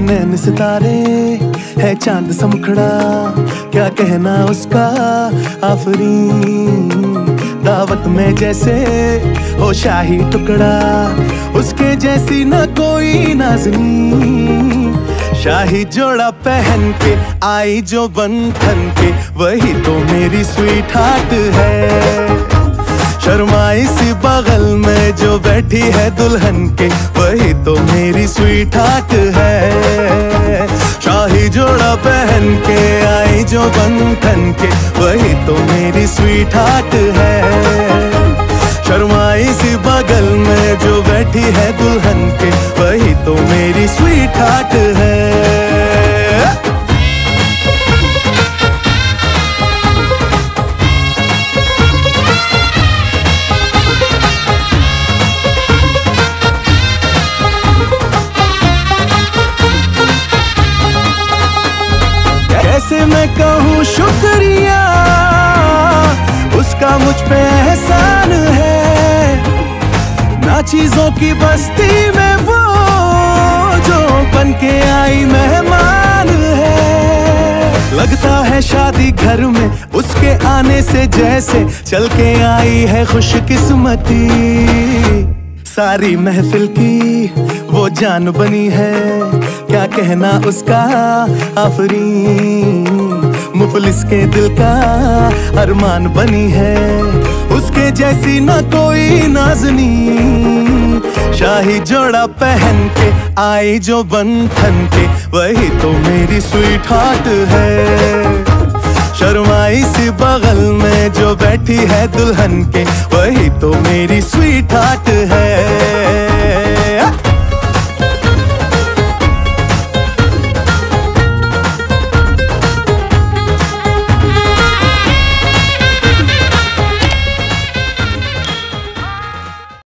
नैन सितारे है चाँद समखड़ा, क्या कहना उसका आफरी? दावत में जैसे हो शाही टुकड़ा, उसके जैसी ना कोई नाजनी। शाही जोड़ा पहन के आई जो बंधन के, वही तो मेरी स्वीट हार्ट है। शर्माई सी बगल में जो बैठी है दुल्हन के, वही तो मेरी स्वीट हार्ट है। के आए जो बंधन के, वही तो मेरी स्वीट हार्ट है। शर्माई सी बगल में जो बैठी है दुल्हन के, वही तो मेरी स्वीट हार्ट है। कैसे मैं कहूँ शुक्रिया। उसका मुझ पे एहसान है। ना चीज़ों की बस्ती में वो जो बन के आई मेहमान है। लगता है शादी घर में उसके आने से जैसे चल के आई है खुशकिस्मती। सारी महफिल की वो जान बनी है। क्या कहना उसका, आफरी। मुफलिस के दिल का अरमान बनी है। उसके जैसी ना कोई नाजनी। शाही जोड़ा पहन के आई जो बंधन के। वही तो मेरी स्वीट हार्ट है। शर्माई सी बगल में जो बैठी है दुल्हन के। वही तो मेरी स्वीट हार्ट है।